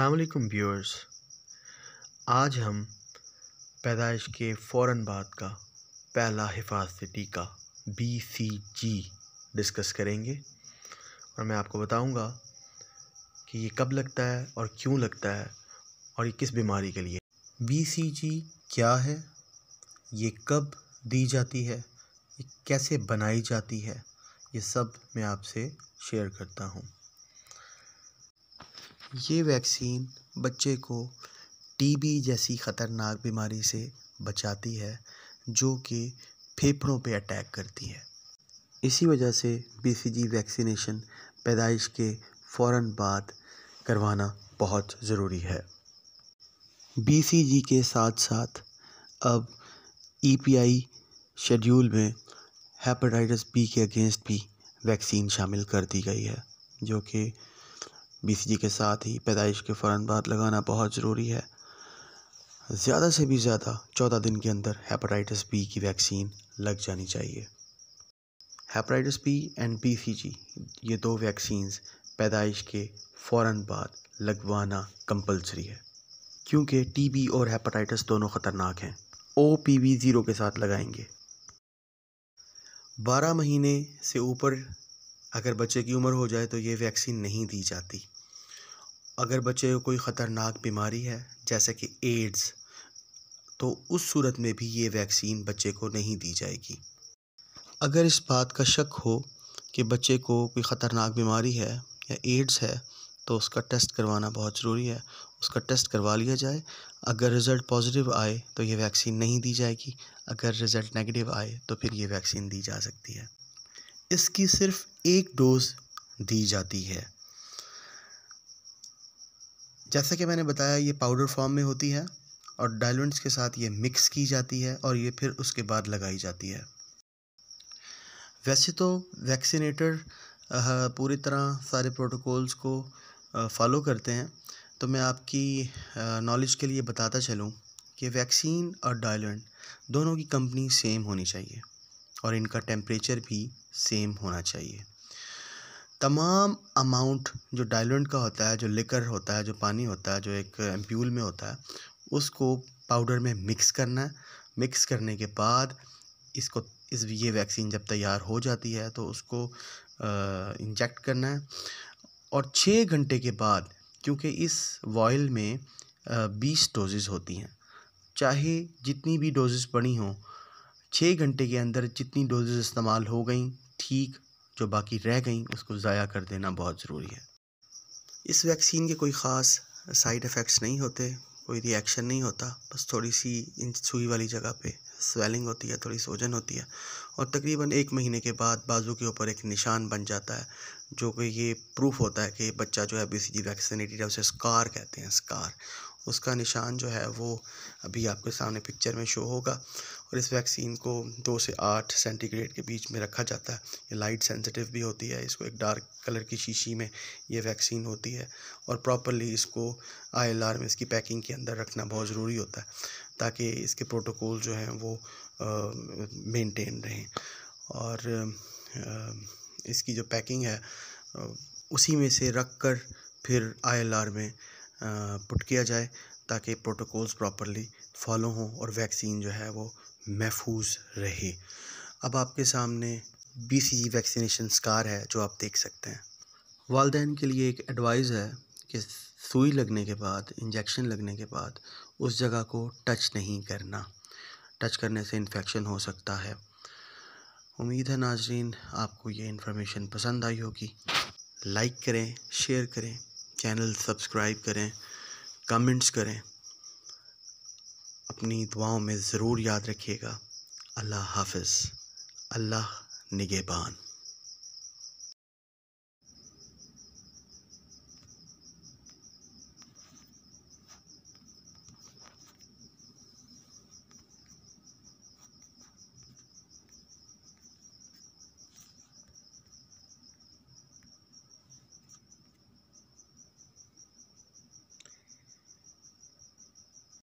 अलकुम viewers. आज हम पैदाइश के फ़ौर बाद का पहला हिफाजती टीका बी सी जी डिस्कस करेंगे। और मैं आपको बताऊँगा कि ये कब लगता है और क्यों लगता है और ये किस बीमारी के लिए। बी सी जी क्या है? ये कब दी जाती है? ये कैसे बनाई जाती है? ये सब मैं आपसे शेयर करता हूँ। ये वैक्सीन बच्चे को टीबी जैसी ख़तरनाक बीमारी से बचाती है, जो कि फेफड़ों पे अटैक करती है। इसी वजह से बीसीजी वैक्सीनेशन पैदाइश के फ़ौर बाद करवाना बहुत ज़रूरी है। बीसीजी के साथ साथ अब ईपीआई शेड्यूल में हेपेटाइटिस बी के अगेंस्ट भी वैक्सीन शामिल कर दी गई है, जो कि बीसीजी के साथ ही पैदाइश के फ़ौर बाद लगाना बहुत ज़रूरी है। ज़्यादा से भी ज़्यादा चौदह दिन के अंदर हेपेटाइटिस बी की वैक्सीन लग जानी चाहिए। हेपेटाइटिस बी एंड बीसीजी, ये दो वैक्सीन्स पैदाइश के फ़ौर बाद लगवाना कंपलसरी है, क्योंकि टीबी और हेपेटाइटिस दोनों ख़तरनाक हैं। ओ पी ज़ीरो के साथ लगाएँगे। बारह महीने से ऊपर अगर बच्चे की उम्र हो जाए तो ये वैक्सीन नहीं दी जाती। अगर बच्चे को कोई ख़तरनाक बीमारी है, जैसे कि एड्स तो उस सूरत में भी ये वैक्सीन बच्चे को नहीं दी जाएगी। अगर इस बात का शक हो कि बच्चे को कोई ख़तरनाक बीमारी है या एड्स है तो उसका टेस्ट करवाना बहुत ज़रूरी है। उसका टेस्ट करवा लिया जाए। अगर रिज़ल्ट पॉजिटिव आए तो ये वैक्सीन नहीं दी जाएगी। अगर रिज़ल्ट नेगेटिव आए तो फिर ये वैक्सीन दी जा सकती है। इसकी सिर्फ़ एक डोज़ दी जाती है। जैसा कि मैंने बताया, ये पाउडर फॉर्म में होती है और डायलेंट्स के साथ ये मिक्स की जाती है और ये फिर उसके बाद लगाई जाती है। वैसे तो वैक्सीनेटर पूरी तरह सारे प्रोटोकॉल्स को फॉलो करते हैं। तो मैं आपकी नॉलेज के लिए बताता चलूँ कि वैक्सीन और डायलेंट दोनों की कंपनी सेम होनी चाहिए और इनका टेम्परेचर भी सेम होना चाहिए। तमाम अमाउंट जो डायलेंट का होता है, जो लिकर होता है, जो पानी होता है, जो एक एम्प्यूल में होता है, उसको पाउडर में मिक्स करना है। मिक्स करने के बाद इसको, इस ये वैक्सीन जब तैयार हो जाती है तो उसको इंजेक्ट करना है। और छः घंटे के बाद, क्योंकि इस वॉयल में बीस डोजेज़ होती हैं, चाहे जितनी भी डोजेज़ पड़ी हों छः घंटे के अंदर जितनी डोजेज़ इस्तेमाल हो गई ठीक जो बाकी रह गई, उसको ज़ाया कर देना बहुत ज़रूरी है। इस वैक्सीन के कोई ख़ास साइड इफ़ेक्ट्स नहीं होते, कोई रिएक्शन नहीं होता, बस थोड़ी सी इन सुई वाली जगह पे स्वेलिंग होती है, थोड़ी सोजन होती है और तकरीबन एक महीने के बाद बाजू के ऊपर एक निशान बन जाता है, जो कि ये प्रूफ होता है कि बच्चा जो है बी सी जी वैक्सीनेटेड है, उसे स्कार कहते हैं, स्कार। उसका निशान जो है वो अभी आपके सामने पिक्चर में शो होगा। और इस वैक्सीन को दो से आठ सेंटीग्रेड के बीच में रखा जाता है। ये लाइट सेंसिटिव भी होती है इसको एक डार्क कलर की शीशी में ये वैक्सीन होती है। और प्रॉपरली इसको आईएलआर में इसकी पैकिंग के अंदर रखना बहुत ज़रूरी होता है ताकि इसके प्रोटोकॉल जो हैं वो मेंटेन रहें। और आ, इसकी जो पैकिंग है उसी में से रख कर फिर आईएलआर में पुट किया जाए ताकि प्रोटोकॉल्स प्रॉपरली फॉलो हों और वैक्सीन जो है वो महफूज रहे। अब आपके सामने बी सी वैक्सीनेशन स्कार है जो आप देख सकते हैं। वालदेन के लिए एक एडवाइस है कि सुई लगने के बाद इंजेक्शन लगने के बाद उस जगह को टच नहीं करना। टच करने से इन्फेक्शन हो सकता है। उम्मीद है नाजरीन, आपको ये इन्फॉर्मेशन पसंद आई होगी। लाइक करें शेयर करें चैनल सब्सक्राइब करें, कमेंट्स करें। अपनी दुआओं में ज़रूर याद रखिएगा। अल्लाह हाफिज़। अल्लाह निगेबान।